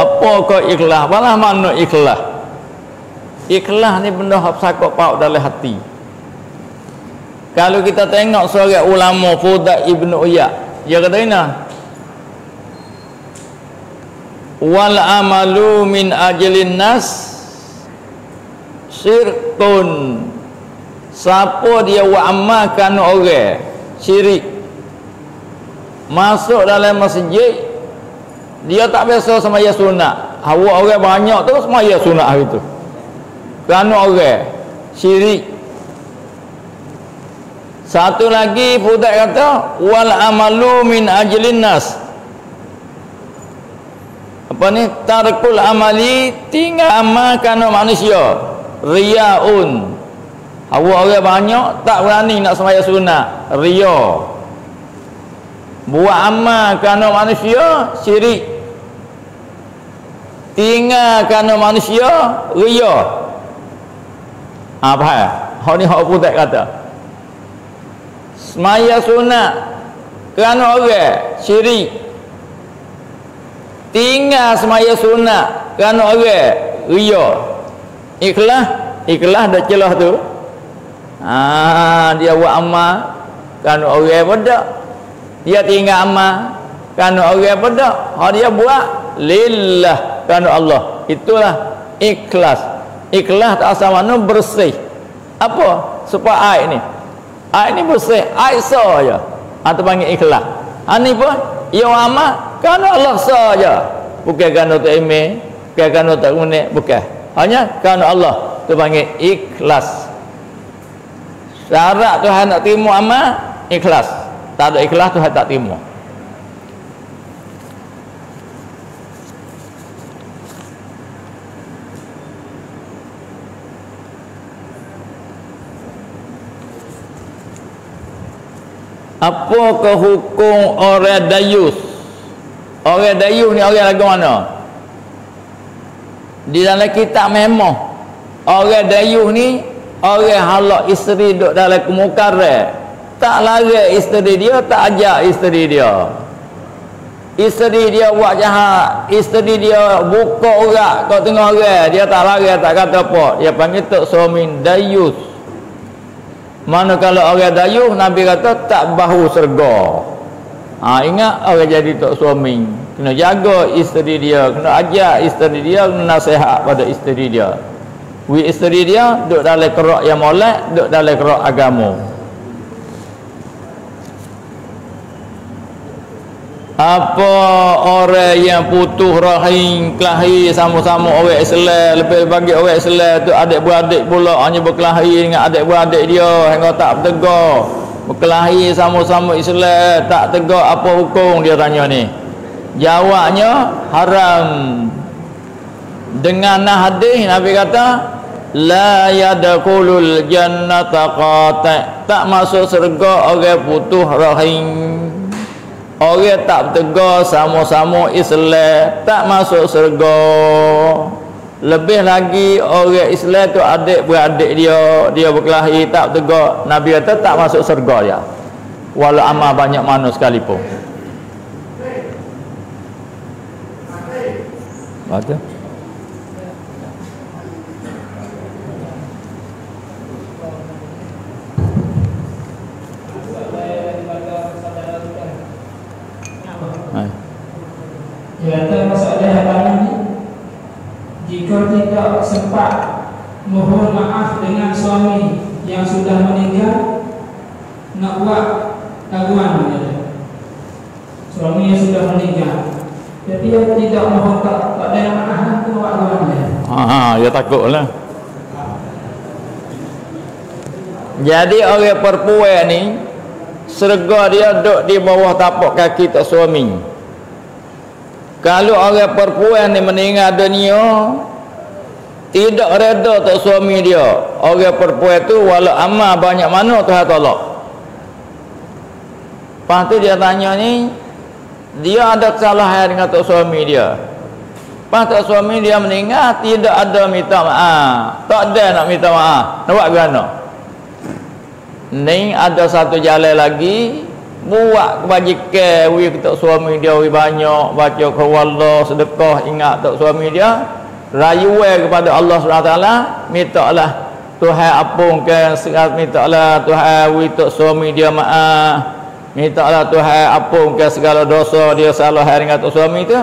apa kau ikhlas? Malah mana ikhlas. Ikhlas ni benda hak sakok paut dalam hati. Kalau kita tengok seorang ulama Fudat Ibnu Uyak dia kata ini wal amalu min ajlin nas syirkun. Siapa dia wa amalkan orang syirik masuk dalam masjid dia tak biasa semaya sunat. Hawa orang banyak tu semaya sunat hari tu. Kerana orang syirik. Satu lagi Fudat kata wal amalu min ajlin nas. Apa ni? Tarkul amali tinggal amal kerana manusia. Riaun hawa orang banyak tak berani nak semaya sunat. Ria buat amal kerana manusia syirik. Tinggal kerana manusia ria apa ha, hak ni hak putat kata. Semaya sunat kerana orang syirik. Tinggal semaya sunat kerana orang ria ikhlas? Ikhlas dah celah tu. Ah dia buat amal kerana orang bodoh dia tinggal amal kerana orang pada hak dia buat lillah kerana Allah. Itulah ikhlas. Ikhlas tak asal mana bersih. Apa? Supaya air ni. Air ni bersih air saja atau panggil ikhlas. Ini pun ia amal kerana Allah saja bukan kerana tak email bukan kerana tak unik bukan. Hanya kerana Allah itu panggil ikhlas. Syarat Tuhan nak terima amal ikhlas tak ada ikhlas Tuhan tak terima Apakah hukum orang dayus? Orang dayus ni orang lagu mana? Di dalam kitab memang orang dayus ni orang halak isteri duduk dalam kemukaran tak lari isteri dia tak ajak isteri dia. Isteri dia buat jahat isteri dia buka urat kau tengah orang dia tak lari tak kata apa. Dia panggil tok suami dayus. Mana kalau orang dayus Nabi kata tak bahu serga. Ha, ingat orang jadi tok suami. Kena jaga isteri dia kena ajak isteri dia kena nasihat pada isteri dia. Wi isteri dia duduk dalam kerak yang molek duduk dalam kerak agama apa orang yang putus rahim kelahi sama-sama orang Islam lebih bagi orang Islam tu adik beradik pula hanya berkelahi dengan adik beradik dia hingga tak bertegar berkelahi sama-sama Islam tak tegar apa hukum dia tanya ni. Jawabnya haram. Dengan nah hadis Nabi kata la yadkhulul jannata qata tak masuk syurga orang putus rahim Orang tak bertegar sama-sama Islam tak masuk surga. Lebih lagi orang Islam tu adik beradik dia, dia berkelahi tak bertegar. Nabi kata tak masuk surga ya. Walau amal banyak mana sekalipun. Baca. Kata masalah yang ini Jika tidak sempat Mohon maaf dengan suami Yang sudah meninggal Nak buat Kaguan Suami yang sudah meninggal. Jadi dia tidak mohon tak Tak ada yang maaf Itu buat kaguan dia. Haa, dia takut lah Jadi orang perempuan ni Serga dia duduk di bawah tapak kaki tak suami. Kalau orang perempuan ni meninggal dunia tidak reda tak suami dia. Orang perempuan tu walau amal banyak mana Tuhan tolak. Lepas tu dia tanya ni dia ada kesalahan dengan tak suami dia. Lepas tak suami dia meninggal tidak ada minta maaf. Tak ada nak minta maaf. Nak buat gana ni ada satu jalan lagi. Buat kebajikan wi ketuk suami dia wi banyak. Baca kawalla sedekah ingat tok suami dia rayuan kepada Allah SWT minta lah Tuhan apungkan minta lah Tuhan wi tok suami dia maaf minta lah Tuhan apungkan segala dosa dia salah dengan tok suami tu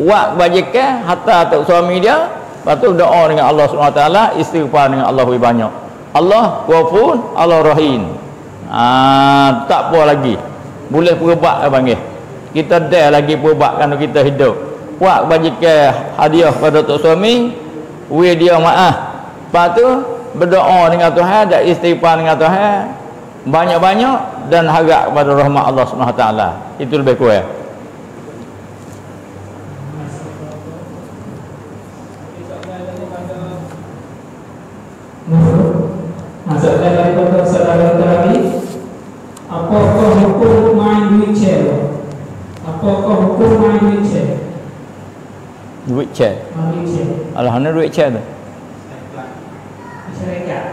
buat kebajikan hatta tok suami dia lepas tu doa dengan Allah SWT istighfar dengan Allah wi banyak. Allah Ghafur Allah Rahim. Ah tak apa lagi. Boleh perubak dia panggil. Kita dah lagi perubak kerana kita hidup buat kebajikan hadiah pada tok suami we dia maaf. Lepas tu berdoa dengan Tuhan dan istighfar dengan Tuhan banyak-banyak dan harap kepada rahmat Allah SWT itu lebih kurang Main wheelchair Alah, mana wheelchair tu? Masyarakat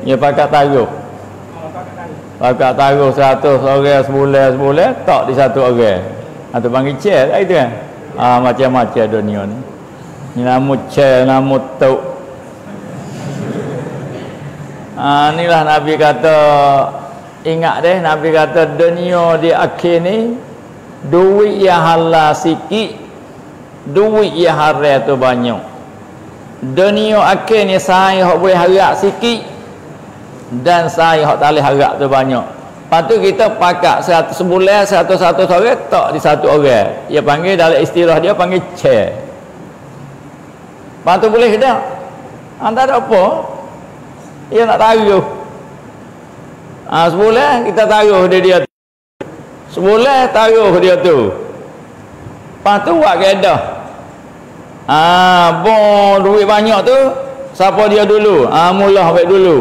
Ya pakai taruh. Pakai taruh seratus orang sebulan sebulan Tak di satu orang. Atau panggil chair lah itu kan? Ah, Macam-macam dunia ni. Ni nama chair, nama tok. Ah, inilah Nabi kata ingat deh Nabi kata dunia di akhir ni duit yang halal sikit duit yang haram tu banyak. Dunia akhir ni saya hok boleh harap sikit dan saya hok tak boleh harap tu banyak. Lepas tu kita pakat seratus sebulan satu-satu orang tak di satu orang. Dia panggil dalam istilah dia panggil chair. Lepas tu boleh tak antara apa. Dia nak taruh ha, sebulan kita taruh dia dia sebulan taruh dia tu. Lepas tu buat keedah ha, bon duit banyak tu siapa dia dulu? Ha, mula ambil dulu.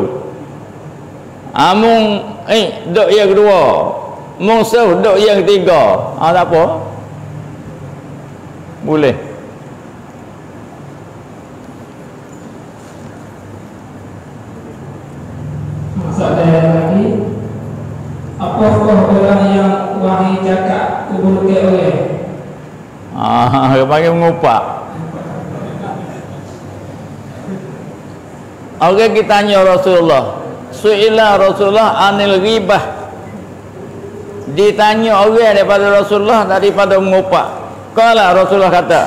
Ha, mung eh duk yang kedua. Mung suh duk yang ketiga. Ha, tak apa. Boleh. Masalah lagi Apakah orang yang wahai cakap kubur ke oleh Ah, dia panggil mengupak. Okey kita tanya Rasulullah. Suila Rasulullah anil ghibah. Ditanya orang daripada Rasulullah daripada mengupak. Kala Rasulullah kata,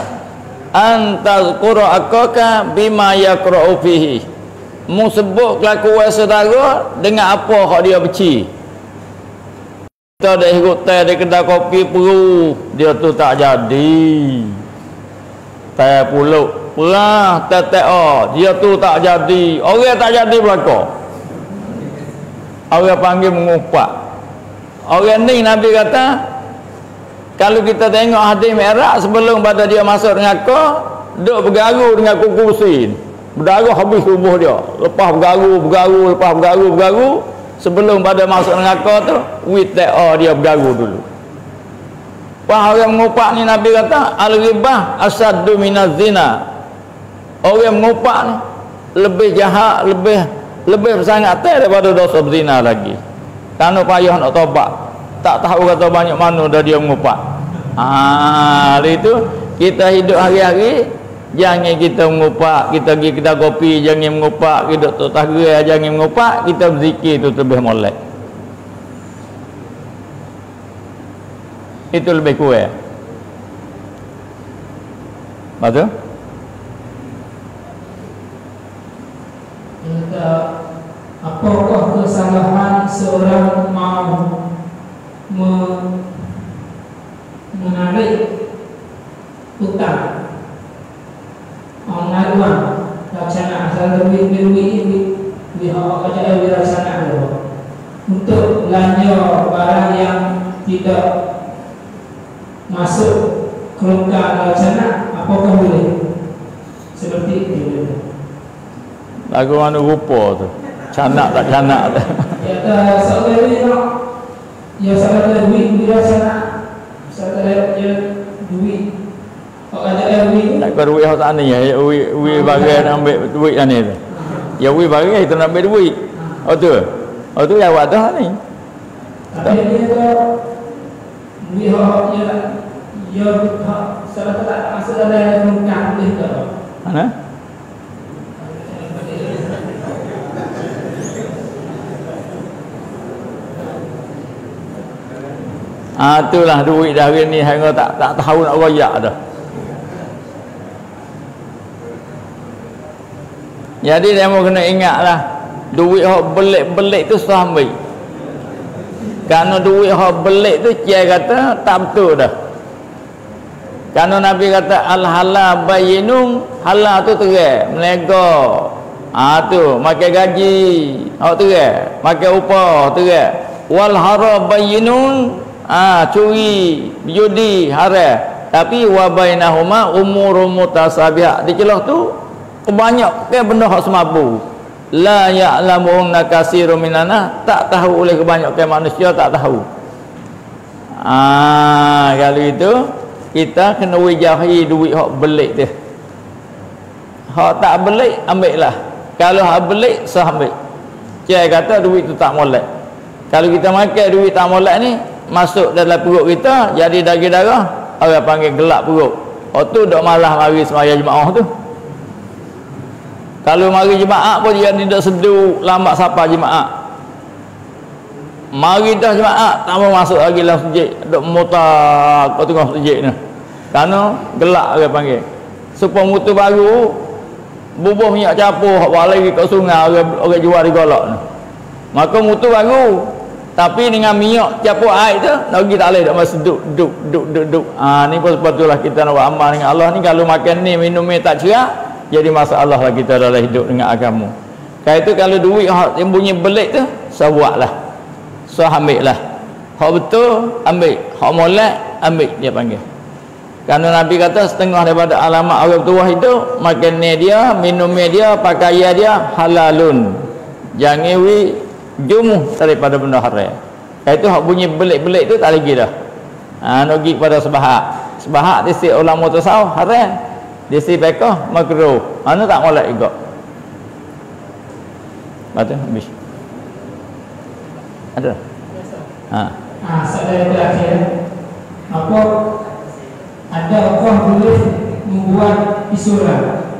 "Anta qura akaka bima yaqra'u fihi." Mu sebut kelakuan saudara dengan apa hak dia beci. Kita dah ikut teh di kedai kopi perlu dia tu tak jadi. Teh puluk perah tetek oh dia tu tak jadi. Orang tak jadi belaka. Orang panggil mengupak. Orang ni Nabi kata kalau kita tengok hadis merah sebelum pada dia masuk dengan kau duk bergaru dengan kuku sin berdarah habis tubuh dia lepas bergaru bergaru lepas bergaru bergaru sebelum pada masuk neraka tu with that oh dia bergaru dulu orang mengupak ni Nabi kata al-ghibah asaddu minaz zina. Orang mengupak ni lebih jahat, lebih lebih sangat ter daripada dosa berzina lagi. Karena payah nak tobat. Tak tahu kata banyak mana dah dia mengupak. Ah, itu kita hidup hari-hari Jangan kita mengupak, kita pergi kedai kopi, jangan mengupak, kita duduk tahrir, jangan mengupak, kita berzikir itu lebih molek. Itu lebih. Betul? Kata Apakah kesalahan seorang mau me, menarik hutang pengaruan laksana asal duit duit duit awak kerja dulu untuk belanja barang yang tidak masuk kelongkar laksana apakah boleh? Seperti itu. Lagu mana rupa tu? Canak tak canak tu? ya tak seorang ini nak ya seorang duit duit dia duit. Kau ada duit Nak kau duit hak ni. Ya, duit duit bagai nak ambil duit ni tu. ya wi bagi kita nak ambil duit. Oh tu. Oh tu jawab dah ni. Tapi dia tu lihat ya ya salah tak masuk dalam muka dia tu mana Ah itulah duit dah hari ni hang tak tak tahu nak royak dah. Jadi dia mau kena ingatlah duit hok belik-belik tu sah ambil. Kerana duit hok belik tu dia kata tak betul dah. Kerana Nabi kata al halal bayinum halal tu terang, menego. Ah tu. Makan gaji, hok terang, makan upah. Terang. Wal haram bayinun ah curi. Judi. Haram tapi wa bainahuma umurun mutasabihat di celah tu banyak ke benda hak semabu la ya'lamu nakasiru minana tak tahu oleh kebanyakan manusia tak tahu. Ah kalau itu kita kena wijahi duit hak belik tu hak tak belik ambil lah kalau hak belik sah ambil. Cik kata duit tu tak molek. Kalau kita makan duit tak molek ni masuk dalam perut kita jadi daging darah orang panggil gelap perut. Oh tu dok malah mari semaya jemaah tu. Kalau mari jemaah pun dia tidak sedu lambat siapa jemaah mari dah jemaah tak mau masuk lagi dalam masjid. Dok mutar kau tengok masjid ni. Kerana gelap orang panggil. Supaya mutu baru bubuh minyak capur hak balik kat sungai orang, orang jual di golok ni. Maka mutu baru tapi dengan minyak capur air tu pergi tak boleh tak masih duk duk duk duk duk ha, ni pun sepatutlah kita nak buat amal dengan Allah ni. Kalau makan ni minum ni tak cerak jadi masalah lah kita dalam hidup dengan agama. Kaya itu kalau duit yang bunyi belik tu saya buat lah saya ambil lah hak betul ambil. Hak molek ambil dia panggil. Kerana Nabi kata setengah daripada alamat orang tua hidup makan ni dia minum dia pakaian dia halalun. Jangan wi jumuh daripada benda haram. Itu hak bunyi belik-belik tu tak lagi dah. Ha, nak pergi kepada sebahak. Sebahak di si ulama sahur haram. Di si pekah makruh. Mana tak molek juga. Baca habis ada? Ha. Ha saya terakhir. Apa ada apa boleh membuat isuran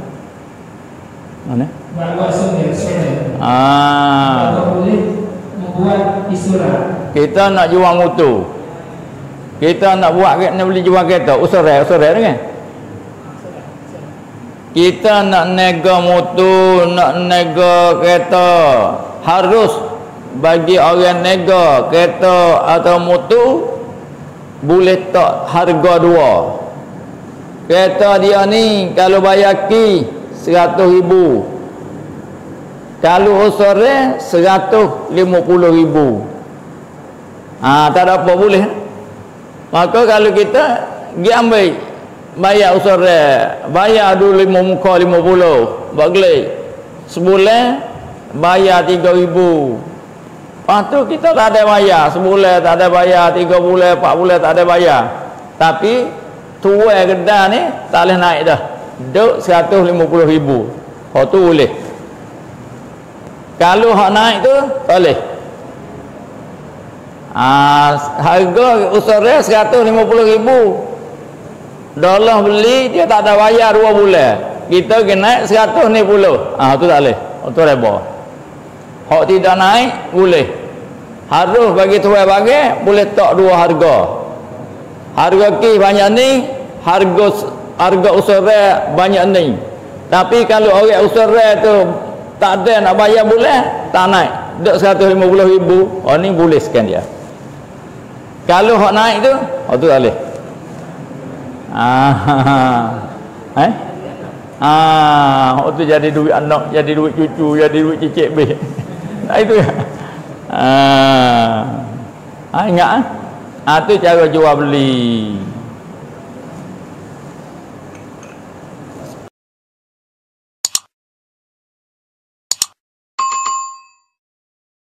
mana? Bahawa sungai sungai Ah. boleh membuat isuran Kita nak jual motor. Kita nak buat nak beli jual kereta, usaha usaha kan? Kita nak nega motor, nak nega kereta, harus bagi orang nega kereta atau motor boleh tak harga dua. Kereta dia ni kalau bayar ki 100 ribu. Kalau usara seratus lima puluh ribu. Ha, tak ada apa boleh. Maka kalau kita pergi ambil bayar usara bayar dulu lima muka lima puluh sebulan bayar tiga ribu lepas tu kita tak ada bayar. Sebulan tak ada bayar tiga bulan empat bulan tak ada bayar. Tapi tuai kedai ni tak boleh naik dah. Duk puluh ribu. Oh tu boleh. Kalau hak naik tu tak boleh. Ha, harga 150 ribu. Dolar beli dia tak ada bayar 2 bulan. Kita kena naik 150 ah ha, tu tak boleh. Itu reba. Hak tidak naik boleh harus bagi tuai bagi boleh tak dua harga? Harga ki banyak ni harga harga usara banyak ni. Tapi kalau orang usara tu tak ada nak bayar boleh tak naik. Dek 150 ribu oh ni boleh sekian dia. Kalau hak naik tu oh tu boleh. Ah eh? Ah oh tu jadi duit anak jadi duit cucu jadi duit cicit be nah itu. ya ah. Ah ingat ah, ah tu cara jual beli